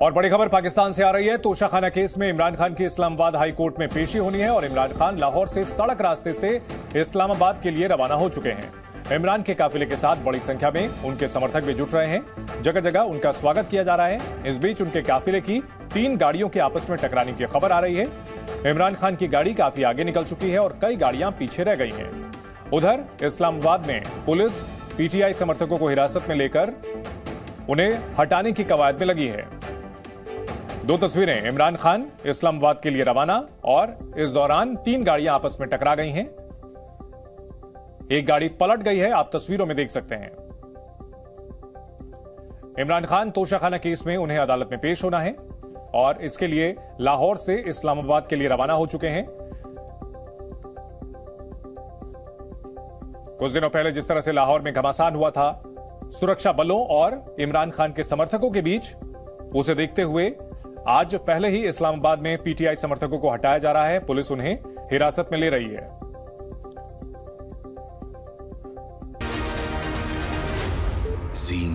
और बड़ी खबर पाकिस्तान से आ रही है। तोशा खाना केस में इमरान खान की इस्लामाबाद हाई कोर्ट में पेशी होनी है और इमरान खान लाहौर से सड़क रास्ते से इस्लामाबाद के लिए रवाना हो चुके हैं। इमरान के काफिले के साथ बड़ी संख्या में उनके समर्थक भी जुट रहे हैं। जगह जगह उनका स्वागत किया जा रहा है। इस बीच उनके काफिले की तीन गाड़ियों के आपस में टकराने की खबर आ रही है। इमरान खान की गाड़ी काफ़ी आगे निकल चुकी है और कई गाड़ियाँ पीछे रह गई हैं। उधर इस्लामाबाद में पुलिस पीटीआई समर्थकों को हिरासत में लेकर उन्हें हटाने की कवायद में लगी है। दो तस्वीरें। इमरान खान इस्लामाबाद के लिए रवाना और इस दौरान तीन गाड़ियाँ आपस में टकरा गई हैं। एक गाड़ी पलट गई है, आप तस्वीरों में देख सकते हैं। इमरान खान तोशाखाना केस में उन्हें अदालत में पेश होना है और इसके लिए लाहौर से इस्लामाबाद के लिए रवाना हो चुके हैं। कुछ दिनों पहले जिस तरह से लाहौर में घमासान हुआ था, सुरक्षा बलों और इमरान खान के समर्थकों के बीच, उसे देखते हुए आज पहले ही इस्लामाबाद में पीटीआई समर्थकों को हटाया जा रहा है। पुलिस उन्हें हिरासत में ले रही है। जी